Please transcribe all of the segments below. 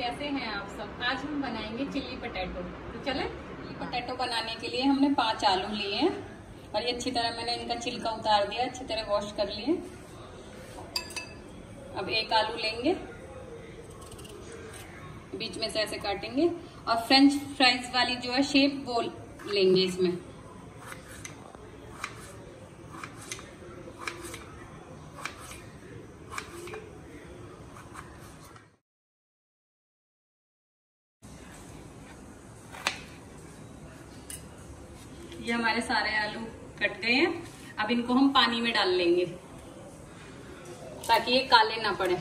हैं आप सब? आज हम बनाएँगे चिल्ली पटेटो। तो चले चिल्ली पटेटो बनाने के लिए हमने पाँच आलू लिए हैं और ये अच्छी तरह मैंने इनका छिलका उतार दिया अच्छी तरह वॉश कर लिए। अब एक आलू लेंगे बीच में से ऐसे काटेंगे और फ्रेंच फ्राइज वाली जो है शेप वो लेंगे इसमें। ये हमारे सारे आलू कट गए हैं। अब इनको हम पानी में डाल लेंगे, ताकि ये काले ना पड़े।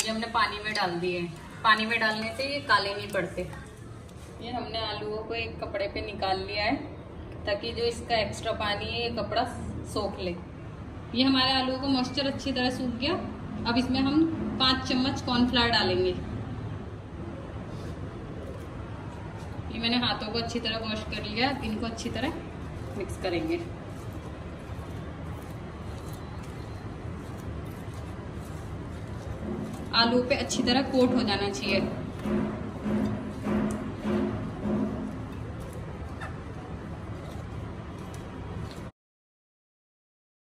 ये हमने पानी में डाल दिए पानी में डालने से ये काले नहीं पड़ते। ये हमने आलूओं को एक कपड़े पे निकाल लिया है, ताकि जो इसका एक्स्ट्रा पानी है, ये कपड़ा सोख ले। ये हमारे आलूओं को मॉइस्चर अच्छी तरह सूख गया। अब इसमें हम पाँच चम्मच कॉर्नफ्लावर डालेंगे। मैंने हाथों को अच्छी तरह वॉश कर लिया, इनको अच्छी तरह मिक्स करेंगे। आलू पे अच्छी तरह कोट हो जाना चाहिए।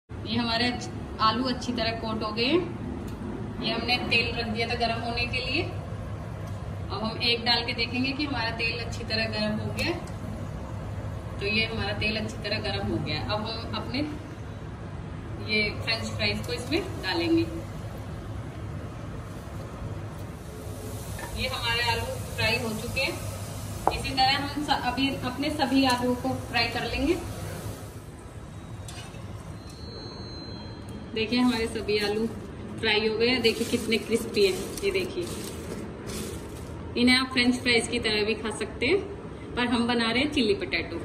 ये हमारे आलू अच्छी तरह कोट हो गए ये हमने तेल रख दिया था गर्म होने के लिए। अब हम एक डाल के देखेंगे कि हमारा तेल अच्छी तरह गर्म हो गया। तो ये हमारा तेल अच्छी तरह गर्म हो गया। अब हम अपने ये फ्रेंच फ्राइज को इसमें डालेंगे। ये हमारे आलू फ्राई हो चुके हैं। इसी तरह हम अभी अपने सभी आलू को फ्राई कर लेंगे। देखिए हमारे सभी आलू फ्राई हो गए हैं। देखिए कितने क्रिस्पी हैं। ये देखिए। इन्हें आप फ्रेंच फ्राइज की तरह भी खा सकते हैं, पर हम बना रहे हैं चिल्ली पटेटो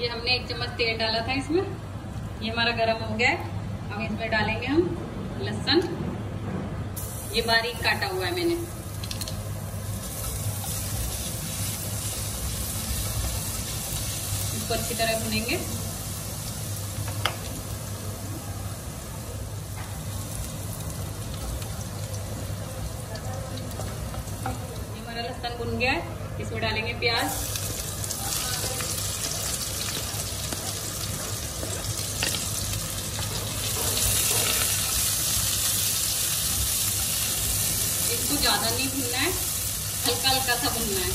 ये हमने एक चम्मच तेल डाला था इसमें। ये हमारा गर्म हो गया है। अब इसमें डालेंगे हम लहसन। ये बारीक काटा हुआ है मैंने। इसको अच्छी तरह भुनेंगे। लहसन भुन गया है। इसमें डालेंगे प्याज। इसको ज़्यादा नहीं भुनना है, हल्का हल्का सा भुनना है।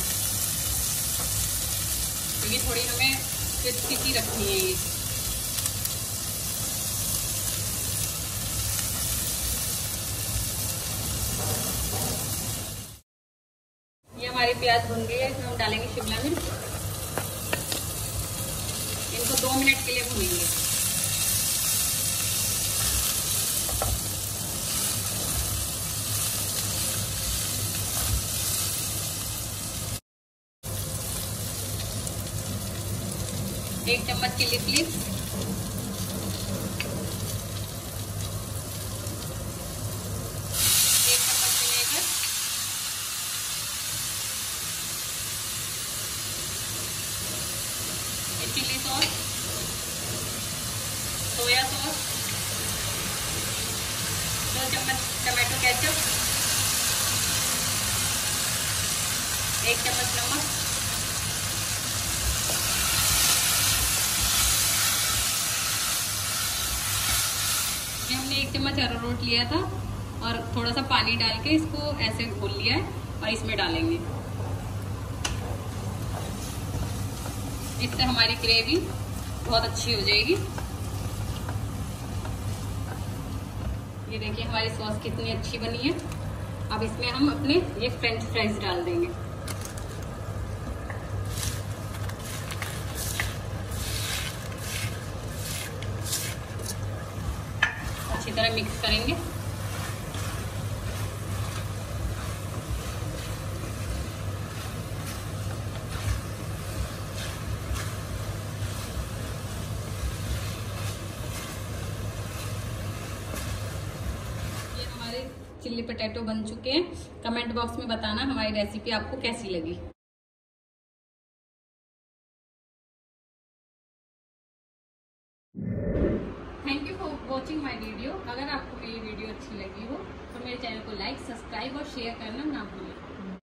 ये थोड़ी हमें क्रिस्पी सी रखनी है ये हमारी प्याज भुन गई है, इसमें हम डालेंगे शिमला मिर्च। इनको दो मिनट के लिए भूनेंगे। एक चम्मच चिली फ्लिक्स सोया सॉस दो चम्मच टमाटो केचप एक चम्मच नमक, ये हमने एक चम्मच अरारोट लिया था और थोड़ा सा पानी डाल के इसको ऐसे घोल लिया है और इसमें डालेंगे। इससे हमारी ग्रेवी बहुत अच्छी हो जाएगी। ये देखिए हमारी सॉस कितनी अच्छी बनी है। अब इसमें हम अपने ये फ्रेंच फ्राइज डाल देंगे। अच्छी तरह मिक्स करेंगे। चिल्ली पटेटो बन चुके हैं। कमेंट बॉक्स में बताना हमारी रेसिपी आपको कैसी लगी। Thank you for watching my video अगर आपको मेरी वीडियो अच्छी लगी हो तो मेरे चैनल को लाइक सब्सक्राइब और शेयर करना ना भूलें।